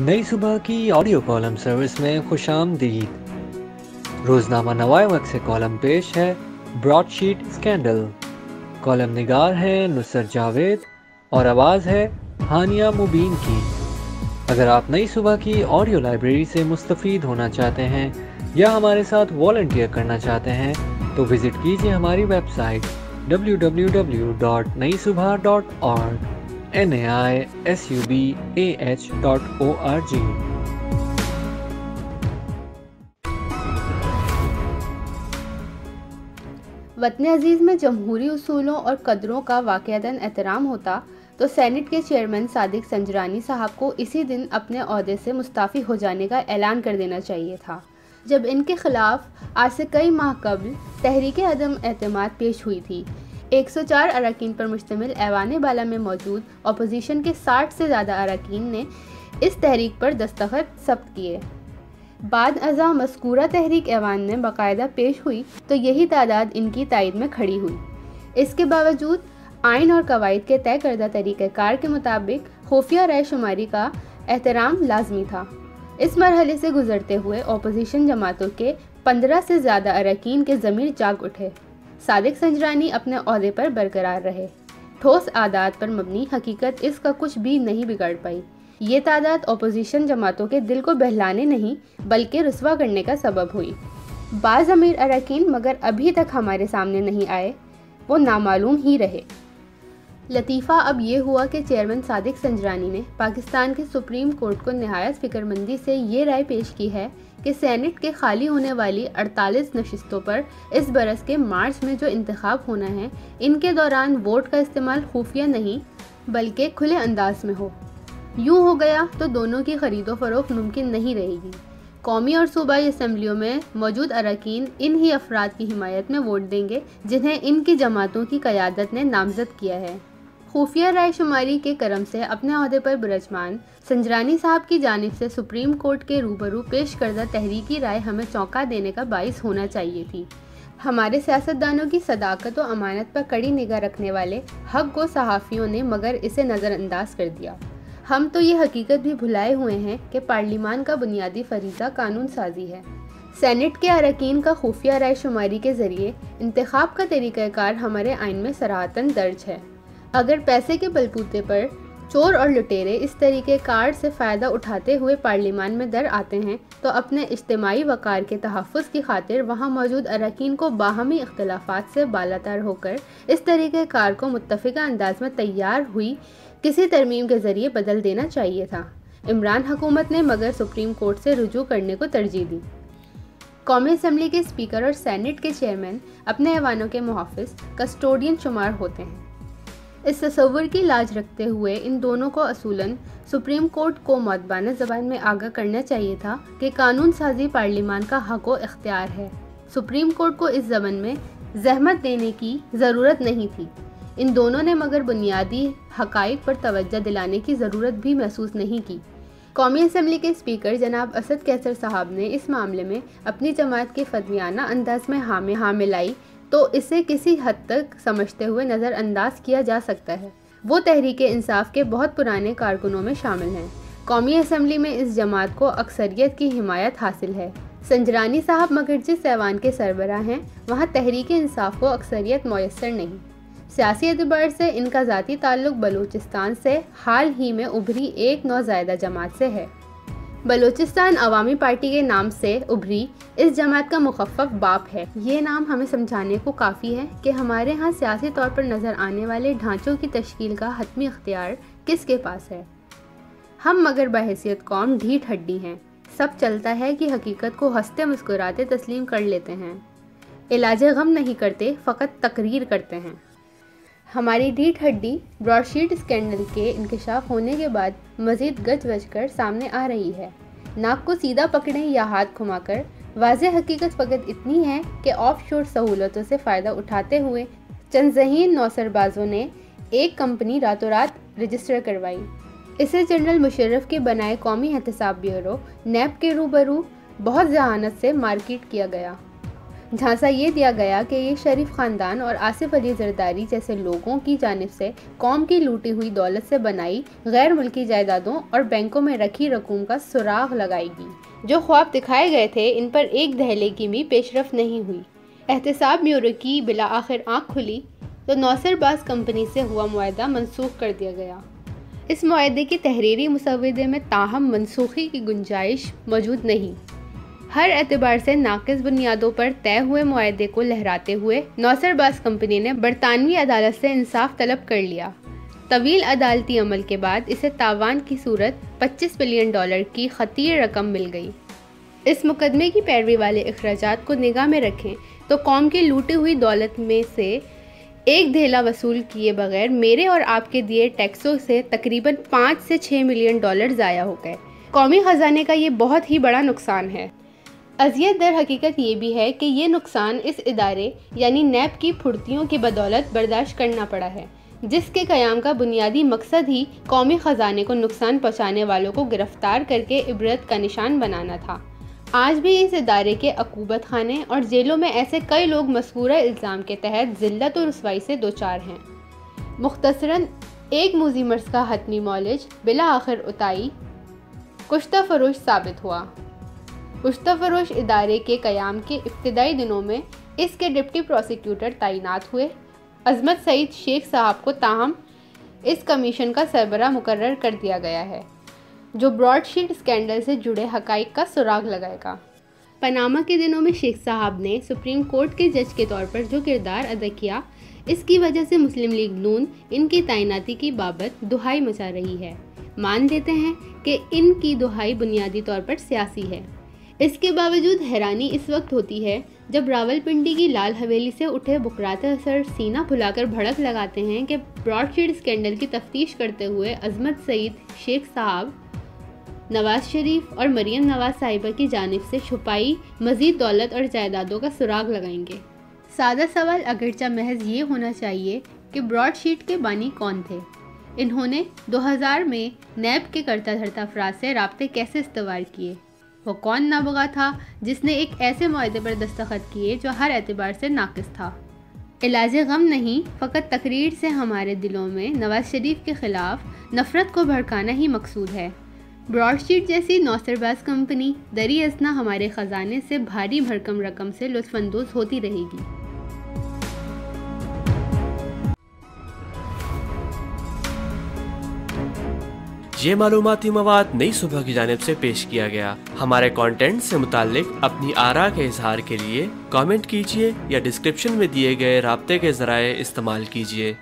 नई सुबह की ऑडियो कॉलम सर्विस में खुश आमदीद रोजनामा नवाए वक्त से कॉलम पेश है ब्रॉडशीट स्कैंडल कॉलम निगार है नुसरत जावेद और आवाज़ है हानिया मुबीन की। अगर आप नई सुबह की ऑडियो लाइब्रेरी से मुस्तफ़ होना चाहते हैं या हमारे साथ वॉल्टियर करना चाहते हैं तो विज़िट कीजिए हमारी website W W W dot Nai Subah dot a h dot o r g वतन अज़ीज़ में जमहूरी असूलों और कदरों का वाक़ता एहतराम होता तो सैनट के चेयरमैन सादिक संजरानी साहब को इसी दिन अपने अहदे से मुस्ताफ़ी हो जाने का ऐलान कर देना चाहिए था। जब इनके खिलाफ आज से कई माह कबल तहरीक अदम अतमाद पेश हुई थी 104 अरकान पर मुश्तमिल ऐवान बाला में मौजूद अपोजिशन के 60 से ज़्यादा अरकान ने इस तहरीक पर दस्तखत सब्त किए। बाद अज़ा मस्कूरा तहरीक ऐवान में बाकायदा पेश हुई तो यही तादाद इनकी तायद में खड़ी हुई। इसके बावजूद आइन और कवायद के तय करदा तरीक़ार के मुताबिक खुफिया राय शुमारी का एहतराम लाजमी था। इस मरहले से गुजरते हुए अपोजिशन जमातों के पंद्रह से ज़्यादा अरकान के ज़मीर जाग उठे। सादिक संजरानी अपने अहदे पर बरकरार रहे। ठोस आदात पर मबनी हकीकत इसका कुछ भी नहीं बिगाड़ पाई। ये तादाद अपोजिशन जमातों के दिल को बहलाने नहीं, बल्कि रसवा करने का सबब हुई। बाज़ अमीर अरकान मगर अभी तक हमारे सामने नहीं आए, वो नामालूम ही रहे। लतीफ़ा अब ये हुआ कि चेयरमैन सादिक संजरानी ने पाकिस्तान के सुप्रीम कोर्ट को नहायत फिक्रमंदी से ये राय पेश की है कि सैनेट के खाली होने वाली 48 नशस्तों पर इस बरस के मार्च में जो इंतखब होना है, इनके दौरान वोट का इस्तेमाल खुफिया नहीं, बल्कि खुले अंदाज में हो। यूँ हो गया तो दोनों की खरीदो फरोख मुमकिन नहीं रहेगी। कौमी और सूबाई असम्बलियों में मौजूद अरकान इन ही अफराद की हिमायत में वोट देंगे जिन्हें इनकी जमातों की क़्यादत ने नामजद किया है। खुफिया राय शुमारी के करम से अपने अहदे पर बुरजमान संजरानी साहब की जानब से सुप्रीम कोर्ट के रूबरू पेश करदा तहरीकी राय हमें चौंका देने का बायस होना चाहिए थी। हमारे सियासतदानों की सदाकत और अमानत पर कड़ी निगाह रखने वाले हक को सहाफ़ियों ने मगर इसे नज़रअंदाज कर दिया। हम तो ये हकीकत भी भुलाए हुए हैं कि पार्लिमान का बुनियादी फरीज़ा कानून साजी है। सेनेट के अरकान का खुफिया राय शुमारी के ज़रिए इंतखब का तरीक़ाकार हमारे आइन में सराहतन दर्ज है। अगर पैसे के बलबूते पर चोर और लुटेरे इस तरीके कार से फ़ायदा उठाते हुए पार्लियामान में दर आते हैं तो अपने इज्तमाही वक़ार के तहफ़ की खातिर वहाँ मौजूद अरकान को बाहमी अख्तलाफात से बालातर होकर इस तरीके कार को मुतफ़ा अंदाज में तैयार हुई किसी तरमीम के ज़रिए बदल देना चाहिए था। इमरान हुकूमत ने मगर सुप्रीम कोर्ट से रुजू करने को तरजीह दी। कौमी असम्बली के स्पीकर और सैनेट के चेयरमैन अपने ऐवानों के मुहाफ़ कस्टोडियन शुमार होते हैं। इस तस्वर की लाज रखते हुए इन दोनों को असूलन सुप्रीम कोर्ट को मतबाना ज़बान में आगाह करना चाहिए था कि कानून साजी पार्लियामान का हक व इख्तियार है। सुप्रीम कोर्ट को इस जमन में जहमत देने की ज़रूरत नहीं थी। इन दोनों ने मगर बुनियादी हकाइक पर तवज्जो दिलाने की ज़रूरत भी महसूस नहीं की। कौमी असम्बली के स्पीकर जनाब असद कैसर साहब ने इस मामले में अपनी जमात के फदवियाना अंदाज में हामे हामिलाई तो इसे किसी हद तक समझते हुए नज़रअंदाज किया जा सकता है। वो तहरीक इंसाफ के बहुत पुराने कारकुनों में शामिल हैं। कौमी असम्बली में इस जमात को अक्सरियत की हिमायत हासिल है। संजरानी साहब मगर सैवान के सरबरा हैं। वहाँ तहरीक इंसाफ को अक्सरियत मैसर नहीं। सियासी एतबार से इनका ज़ाती ताल्लुक बलूचिस्तान से हाल ही में उभरी एक नौजायदा जमात से है। बलूचिस्तान अवामी पार्टी के नाम से उभरी इस जमात का मुखफ़ बाप है। ये नाम हमें समझाने को काफ़ी है कि हमारे यहाँ सियासी तौर पर नज़र आने वाले ढांचों की तश्कील का हतमी अख्तियार किसके पास है? हम मगर बहसीत कौम ढीठ हड्डी हैं। सब चलता है कि हकीकत को हँसते मुस्कुराते तस्लीम कर लेते हैं। इलाज गम नहीं करते, फ़कत तकरीर करते हैं। हमारी ढीठ हड्डी ब्रॉडशीट स्कैंडल के इंकशाफ होने के बाद मज़ीद गज बज कर सामने आ रही है। नाक को सीधा पकड़ें या हाथ घुमाकर। वाज हकीकत फ़कत इतनी है कि ऑफ़ शोर सहूलतों से फ़ायदा उठाते हुए चंद जहीन नौसरबाजों ने एक कंपनी रातों रात रजिस्टर करवाई। इसे जनरल मुशर्रफ के बनाए कौमी एहतसाब ब्यूरो, नैब के रूबरू, बहुत जहानत से मार्केट किया गया। झांसा ये दिया गया कि ये शरीफ ख़ानदान और आसिफ अली जरदारी जैसे लोगों की जानब से कौम की लूटी हुई दौलत से बनाई गैर मुल्की जायदादों और बैंकों में रखी रकूम का सुराग लगाएगी। जो ख्वाब दिखाए गए थे, इन पर एक दहले की भी पेशरफ नहीं हुई। एहतसाब म्यूरो की बिला आखिर आँख खुली तो नौसरबाज कंपनी से हुआ माहा मनसूख कर दिया गया। इस माहे की तहरीरी मुसवदे में ताहम मनसूखी की गुंजाइश मौजूद नहीं। हर एतबार से नाकस बुनियादों पर तय हुए माहे को लहराते हुए नौसरबाज कंपनी ने बरतानवी अदालत से इंसाफ तलब कर लिया। तवील अदालती अमल के बाद इसे तावान की सूरत 25 बिलियन डॉलर की खतीर रकम मिल गई। इस मुकदमे की पैरवी वाले अखराज को निगाह में रखें तो कौम की लूटी हुई दौलत में से एक धेला वसूल किए बगैर मेरे और आपके दिए टैक्सों से तकरीबन पाँच से छः मिलियन डॉलर ज़ाया हो गए। कौमी ख़जाने का ये बहुत ही बड़ा नुकसान है। अजियत दर हकीकत ये भी है कि ये नुकसान इस इदारे, यानी नैब की फुर्तियों की बदौलत बर्दाश्त करना पड़ा है, जिसके क्याम का बुनियादी मकसद ही कौमी ख़जाने को नुकसान पहुँचाने वालों को गिरफ़्तार करके इबरत का निशान बनाना था। आज भी इस इदारे के अकूबत खाने और जेलों में ऐसे कई लोग मस्कूरा इल्ज़ाम के तहत ज़िल्लत और रसवाई से दो चार हैं। मुख्तसरा एक मूजी मर्स का हतमी मॉलेज बिला आखिर उताई कुश्ता फरोश साबित हुआ। कुश्ता फरोश इदारे के क़याम के इब्तदाई दिनों में इसके डिप्टी प्रोसिक्यूटर तैनात हुए। अजमत सईद शेख साहब को ताहम इस कमीशन का सरबरा मुकर कर दिया गया है, जो ब्रॉडशीट स्कैंडल से जुड़े हकाइक का सुराग लगाएगा। पनामा के दिनों में शेख साहब ने सुप्रीम कोर्ट के जज के तौर पर जो किरदार अदा किया, इसकी वजह से मुस्लिम लीग नून इनकी तैनाती की बाबत दुहाई मचा रही है। मान लेते हैं कि इनकी दुहाई बुनियादी तौर पर सियासी है। इसके बावजूद हैरानी इस वक्त होती है, जब रावलपिंडी की लाल हवेली से उठे बुकराते असर सीना फुलाकर भड़क लगाते हैं कि ब्रॉडशीट स्कैंडल की तफ्तीश करते हुए अजमत सईद, शेख साहब, नवाज़ शरीफ और मरियम नवाज़ साहिबा की जानब से छुपाई मज़ीद दौलत और जायदादों का सुराग लगाएँगे। सादा सवाल अगरचा महज ये होना चाहिए कि ब्रॉडशीट के बानी कौन थे? इन्होंने 2000 में नैब के करता धरता अफराज से रबते कैसे इस्तवार किए? वो कौन नाबगा था, जिसने एक ऐसे माहे पर दस्तखत किए जो हर एतबार से नाकस था। इलाज गम नहीं, फ़कत तकरीर से हमारे दिलों में नवाज़ शरीफ के ख़िलाफ़ नफ़रत को भड़काना ही मकसूद है। ब्रॉडशीट जैसी नौसरबाज कंपनी, दरी असना हमारे ख़जाने से भारी भरकम रकम से लुफानंदोज़ होती रहेगी। ये मालूमती मवाद नई सुबह की जानब ऐसी पेश किया गया। हमारे कॉन्टेंट ऐसी मुतालिक अपनी आरा के इजहार के लिए कॉमेंट कीजिए या डिस्क्रिप्शन में दिए गए रबते के जराये इस्तेमाल कीजिए।